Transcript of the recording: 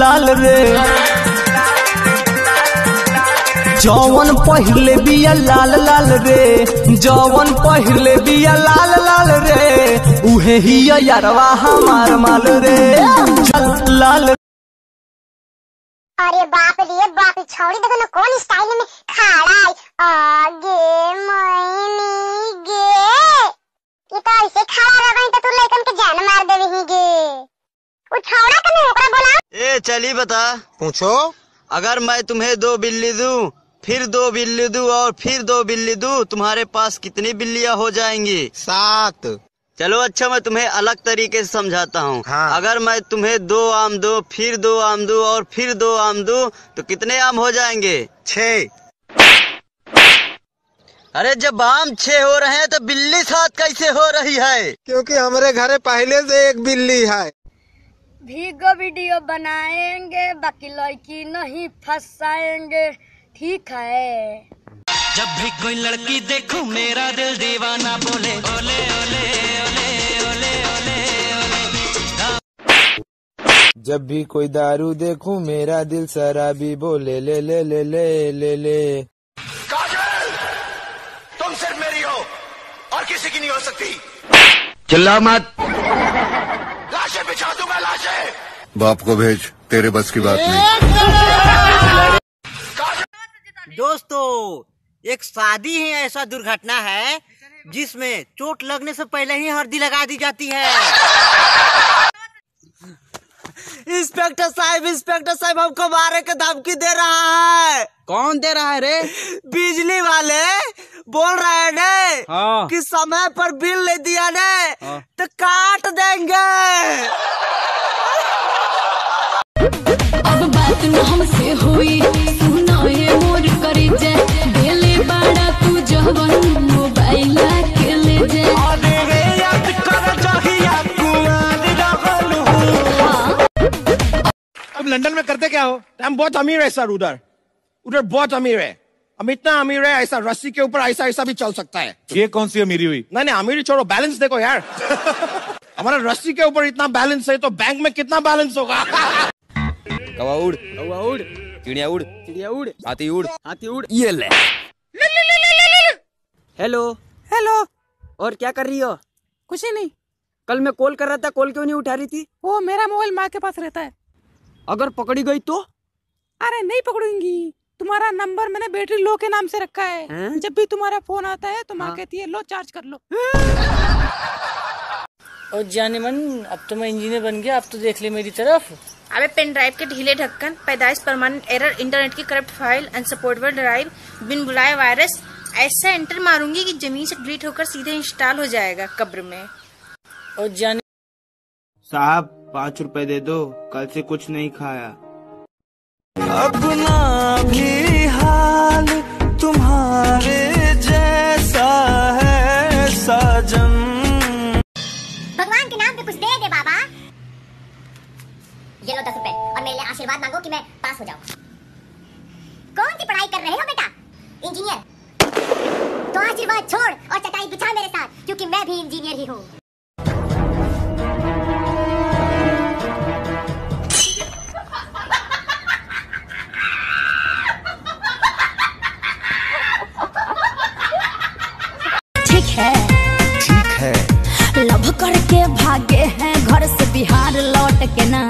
लाल रे। जौवन पहिरले बिया लाल लाल रे, जौवन पहिरले बिया लाल लाल रे, उहे ही यारवा हमार माल रे। लाल अरे बाप रे, बाप छौड़ी देखो ना, कौन स्टाइल में खड़ा है? आगे, मैंने गे ये तो ऐसे खड़ा रह गई तो तू लड़कन के जान मार देवी ही गे वो छौड़ा कने ओकरा बोला ए चली बता। पूछो। अगर मैं तुम्हें दो बिल्ली दूँ फिर दो बिल्ली दूँ और फिर दो बिल्ली दूँ तुम्हारे पास कितनी बिल्लियाँ हो जाएँगी? सात। चलो अच्छा मैं तुम्हें अलग तरीके से समझाता हूँ। हाँ। अगर मैं तुम्हें दो आम दो फिर दो आम दूँ और फिर दो आम दूँ तो कितने आम हो जाएँगे? छ। अरे जब आम छह हो रहे हैं तो बिल्ली सात कैसे हो रही है? क्योंकि हमारे घरे पहले से एक बिल्ली है। भीगो वीडियो बनाएँगे बाकी लड़की नहीं फंसाएँगे ठीक है? जब भी कोई लड़की देखूँ मेरा दिल दीवाना बोले ओले ओले ओले ओले ओले ओले। जब भी कोई दारू देखूँ मेरा दिल शराबी बोले ले ले ले ले ले ले। तुम सिर्फ़ मेरी हो और किसी की नहीं हो सकती। चिल्ला मत। बाप को भेज तेरे बस की बात नहीं दोस्तों एक शादी ही ऐसा दुर्घटना है जिसमें चोट लगने से पहले ही हल्दी लगा दी जाती है इंस्पेक्टर साहब इंस्पेक्टर साहब हमको मारे के धमकी दे रहा है कौन दे रहा है रे बिजली वाले बोल रहे हैं ने हाँ। कि समय पर बिल नहीं दिया ने हाँ। तो काट लंदन में करते क्या हो? हम बहुत अमीर है सर उधर उधर बहुत अमीर है. हम इतना अमीर है ऐसा रस्सी के ऊपर ऐसा ऐसा भी चल सकता है. ये कौन सी अमीरी हुई? नहीं नहीं अमीरी छोड़ो बैलेंस देखो यार. हमारा रस्सी के ऊपर इतना बैलेंस है तो बैंक में कितना बैलेंस होगा? कौवा उड़ कौवा उड़ चिड़िया उड़ चिड़िया उड़ हाथी उड़ हाथी उड़ ये ले. हेलो हेलो और क्या कर रही हो? कुछ ही नहीं. कल मैं कॉल कर रहा था कॉल क्यों नहीं उठा रही थी? वो मेरा मोबाइल माँ के पास रहता है। अगर पकड़ी गई तो? अरे नहीं पकड़ूँगी। तुम्हारा नंबर मैंने बैटरी लो के नाम से रखा है। हैं? जब भी तुम्हारा फ़ोन आता है तो माँ हाँ। कहती है लो चार्ज कर लो। और जाने मन अब तो मैं इंजीनियर बन गया अब तो देख ले मेरी तरफ़। अबे पेन ड्राइव के ढीले ढक्कन पैदाइश परमानेंट एरर इंटरनेट की करप्ट फ़ाइल अनसपोर्टेबल ड्राइव बिन बुलाए वायरस ऐसा एंटर मारूँगी कि ज़मीन से डिलीट होकर सीधे इंस्टॉल हो जाएगा कब्र में। और जाने साहब पाँच रुपए दे दो कल से कुछ नहीं खाया। अपना भी हाल तुम्हारे जैसा है साजन। भगवान के नाम पे कुछ दे दे बाबा। ये लो दस रुपए और मेरे लिए आशीर्वाद मांगो कि मैं पास हो जाऊँ। कौन सी पढ़ाई कर रहे हो बेटा? इंजीनियर। तो आशीर्वाद छोड़ और चटाई बिछा मेरे साथ क्योंकि मैं भी इंजीनियर ही हूँ। करके भागे हैं घर से बिहार लौट के ना।